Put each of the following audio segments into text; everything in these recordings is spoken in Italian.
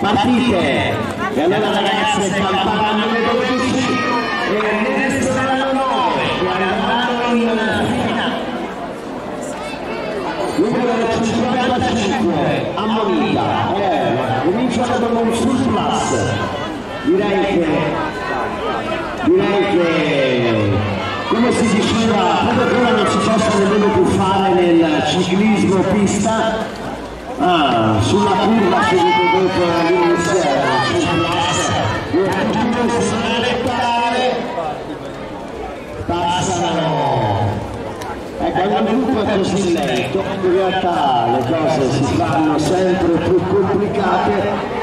Partite! E allora ragazze, campana numero 12 e ne resteranno 9 che andranno in fina. Numero 55, ammonita, eh, cominciano con un surplus. Direi che, direi che, come si diceva, che ora non si possa nemmeno più fare nel ciclismo pista, Ah, sulla curva subito dopo l'inizio, passano. Ecco, il gruppo è così lento, in realtà le cose si fanno sempre più complicate.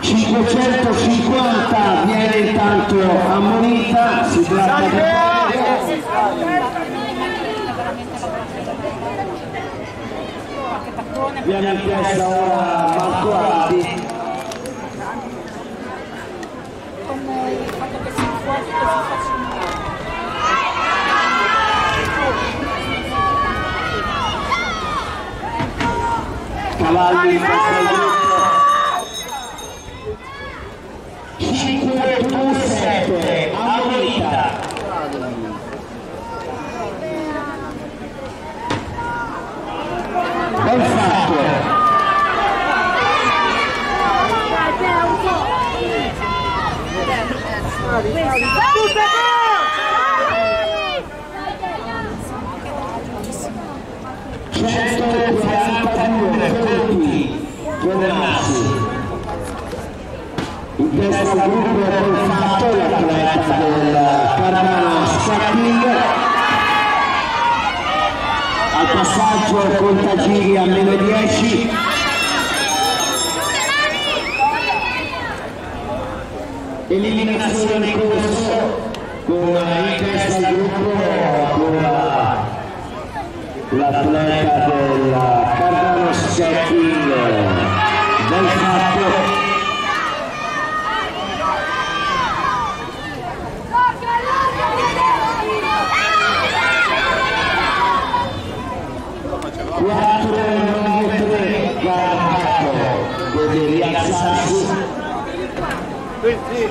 550 viene intanto ammonita, si tratta di... Viene in testa ora Marco Aldi. come il fatto che siamo fuori così cavalli in testa al gruppo. 5 più 7 242 punti Giovinazzi in testa gruppo è fatto la l'atleta del Carmano Scappin al passaggio contagiri a meno 10 eliminazione in corso con il testa al gruppo con l'atleta del Cardano Scatting del fatto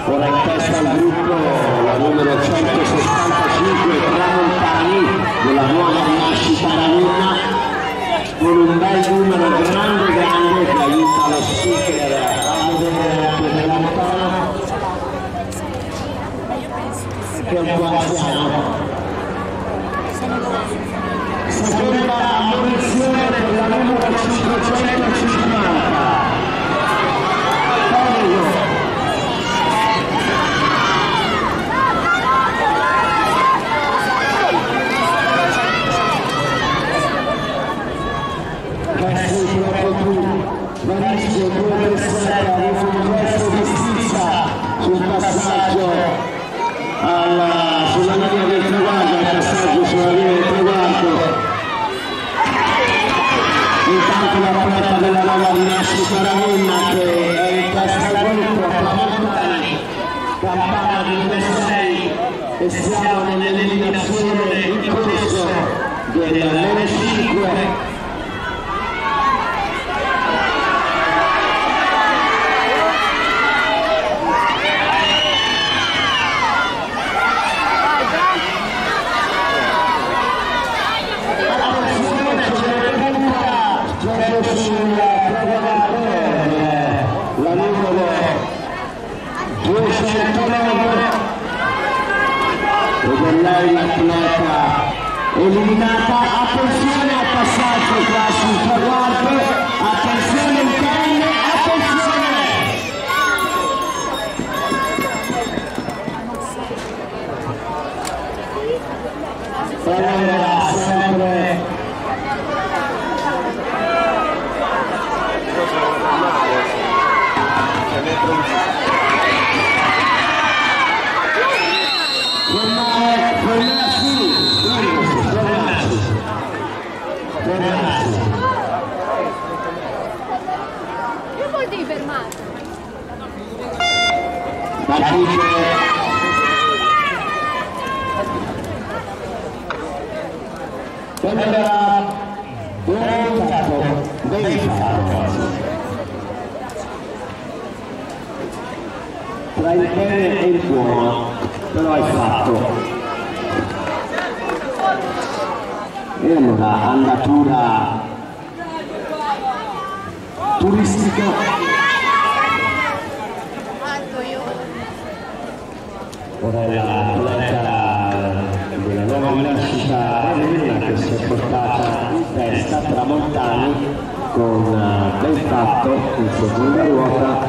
ora in testa al gruppo la numero 165 Tramontani della nuova rinascita Ravenna con un bel numero grande grande che aiuta lo speaker a vedere anche da lontano che è un po' anziano. Seconda ammonizione per la numero 550 e lei l'atleta eliminata attenzione al passaggio qua sul traguardo attenzione interne attenzione! Allora sempre. Fermare, voi devi fermarvi. Prenderà un capo, devi farlo. Tra il bene e il buono, però è fatto. E allora, andatura ora è l'atleta della nuova rinascita Elena che si è portata in testa Tramontani con ben fatto in seconda ruota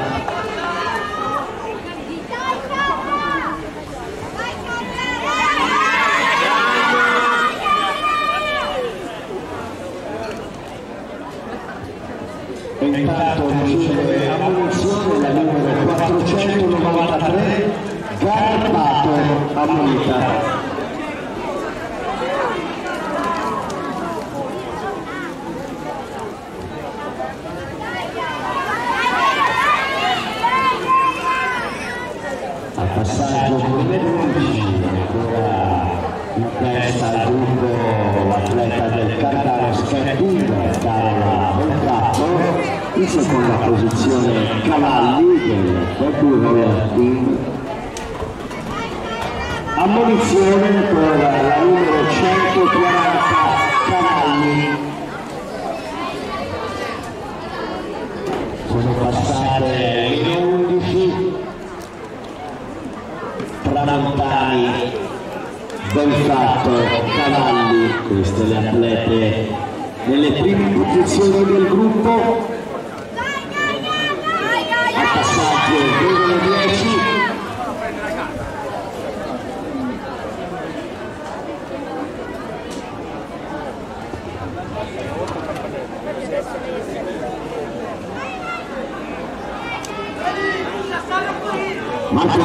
e intanto riceve ammunizione la numero 493 Garbato ammonita al passaggio numero 11 ancora in testa al gruppo l'atleta del Cartaro Scarpino Carola Belcato in seconda posizione Cavalli del Peppi Royal Team ammonizione per la numero 140 Cavalli. Sono passate le 11 Tramontani, ben fatto, Cavalli, queste le atlete nelle prime posizioni del gruppo,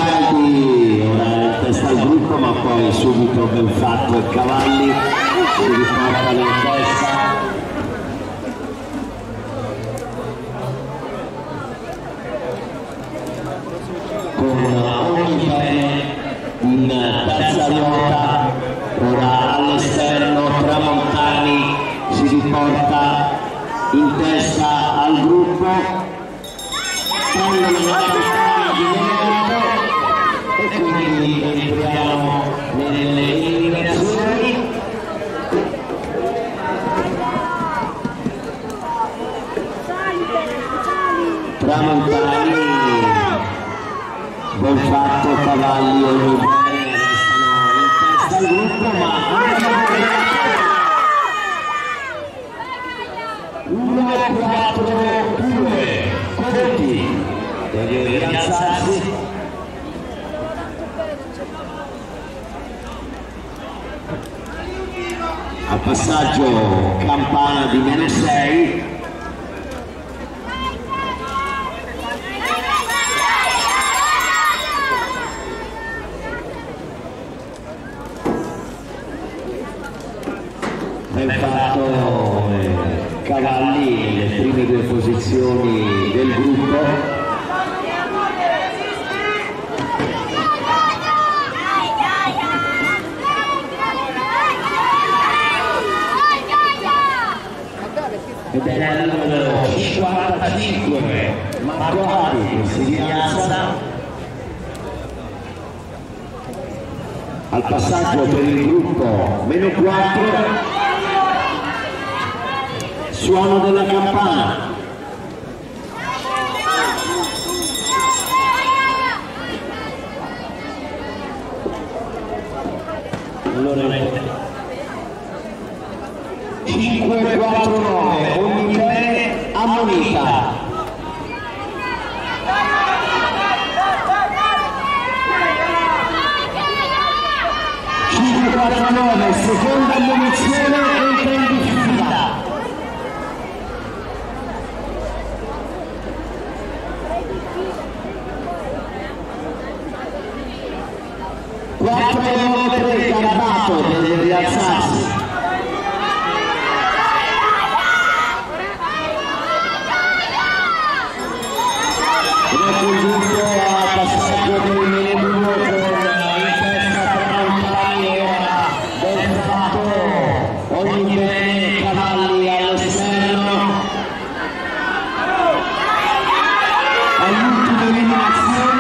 Aldi ora è in testa al gruppo ma poi subito ben fatto il Cavalli si riportano in testa con ogni bene in terza ruota ora all'esterno Tramontani si riporta in testa al gruppo prendono la campagna di merito e quindi entriamo nelle eliminazioni Tramontani ben fatto Cavalli ogni bene restano in testa al gruppo ma 1 4 2 Conti deve rialzarsi. Al passaggio campana di meno 6 ben fatto eh, Cavalli le prime due posizioni del gruppo ed è il numero 55 Marco Adi che si rialza al passaggio per il gruppo meno 4 suono della campana. Allora 5 4 9 ogni bene ammonita Cinque, quattro, nove, seconda ammonizione entra in difficoltà. Quattro nove Garbato deve rialzarsi. Ecco il gruppo a passaggio del Menebuno con in testa Tramontani ora ben fatto ogni bene cavalli all'esterno all'ultima eliminazione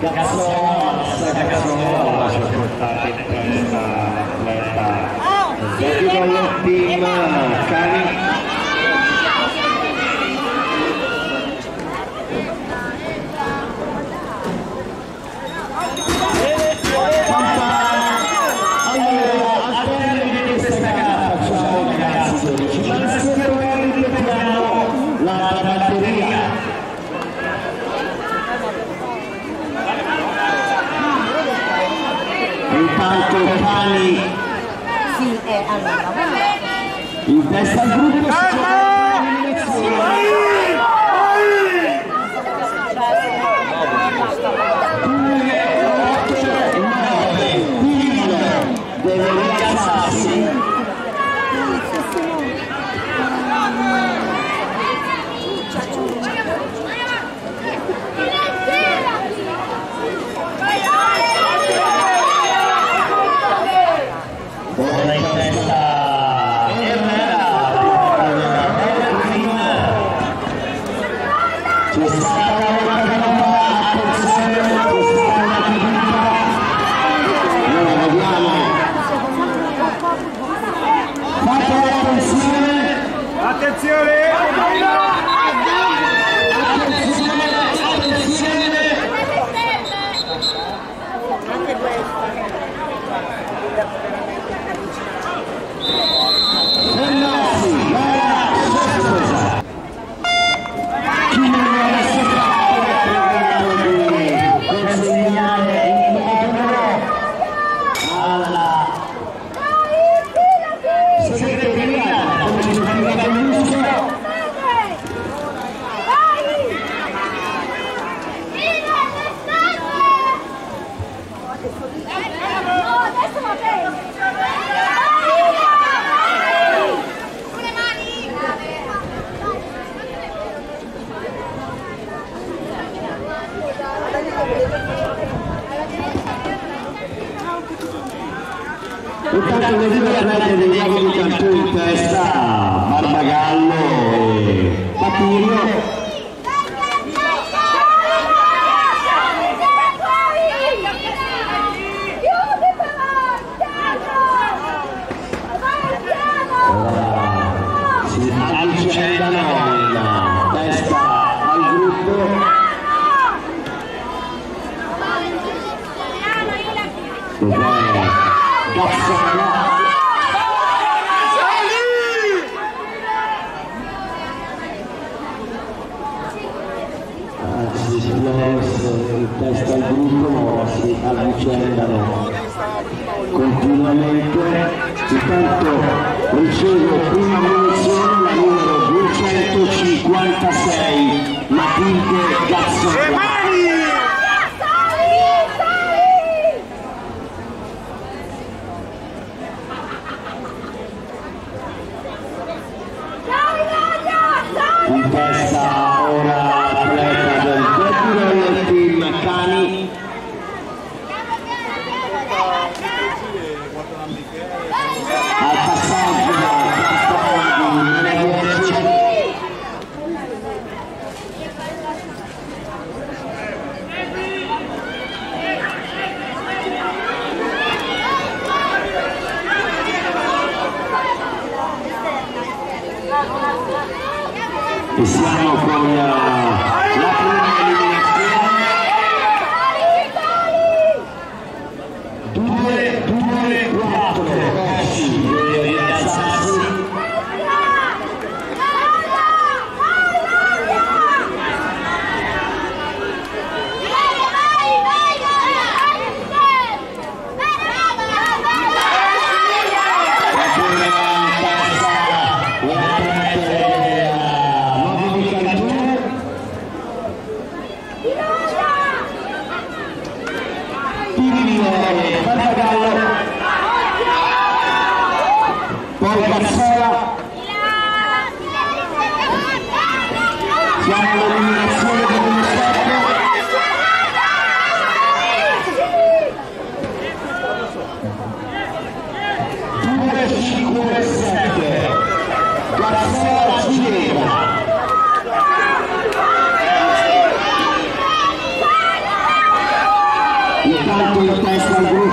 bisa Gasol, Gasol ha Gracias. Alcena in testa al gruppo Gazzano e siamo con eh, la prima eliminazione. Due, due, quattro, Rossi deve rialzarsi. Ancora in testa l'atleta della Novi di Cantù. Tirilio Farfagallo, poi Cazzola, siamo all'eliminazione di un step. 257 Garzola Ginevra intanto in testa al gruppo